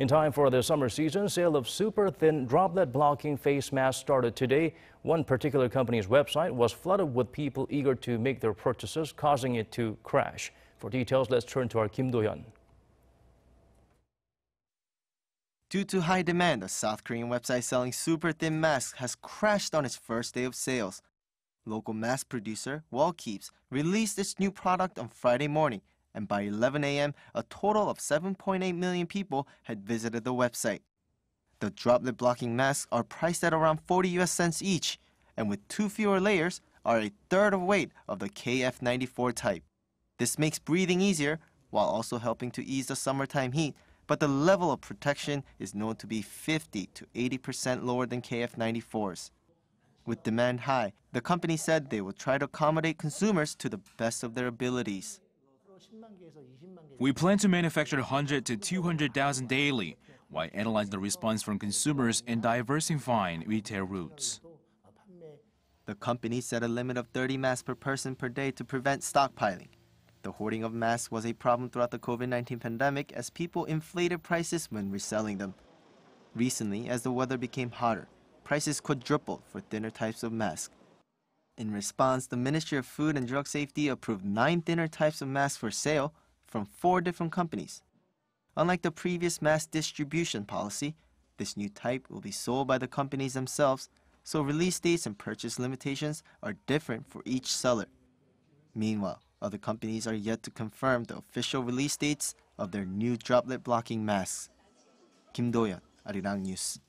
In time for the summer season, sale of super thin droplet blocking face masks started today. One particular company's website was flooded with people eager to make their purchases, causing it to crash. For details, let's turn to our Kim Do-yeon. Due to high demand, a South Korean website selling super thin masks has crashed on its first day of sales. Local mask producer Welkeeps released its new product on Friday morning, and by 11 a.m., a total of 7.8 million people had visited the website. The droplet blocking masks are priced at around 40 US cents each, and with two fewer layers, are a third of weight of the KF94 type. This makes breathing easier while also helping to ease the summertime heat but the level of protection is known to be 50 to 80% lower than KF94's. With demand high, the company said they will try to accommodate consumers to the best of their abilities. We plan to manufacture 100 to 200,000 daily, while analyzing the response from consumers and diversifying retail routes. The company set a limit of 30 masks per person per day to prevent stockpiling. The hoarding of masks was a problem throughout the COVID 19 pandemic as people inflated prices when reselling them. Recently, as the weather became hotter, prices quadrupled for thinner types of masks. In response, the Ministry of Food and Drug Safety approved nine thinner types of masks for sale from four different companies. Unlike the previous mask distribution policy, this new type will be sold by the companies themselves, so release dates and purchase limitations are different for each seller. Meanwhile, other companies are yet to confirm the official release dates of their new droplet blocking masks. Kim Do-yeon, Arirang News.